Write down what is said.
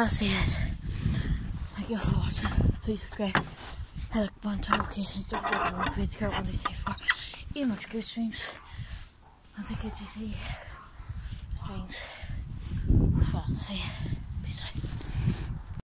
That's it. Thank you for watching. Please subscribe. Hit the button notifications. Don't forget to like, please go on the day for Emacs Good Streams. I think it's easy. streams That's what I'll out.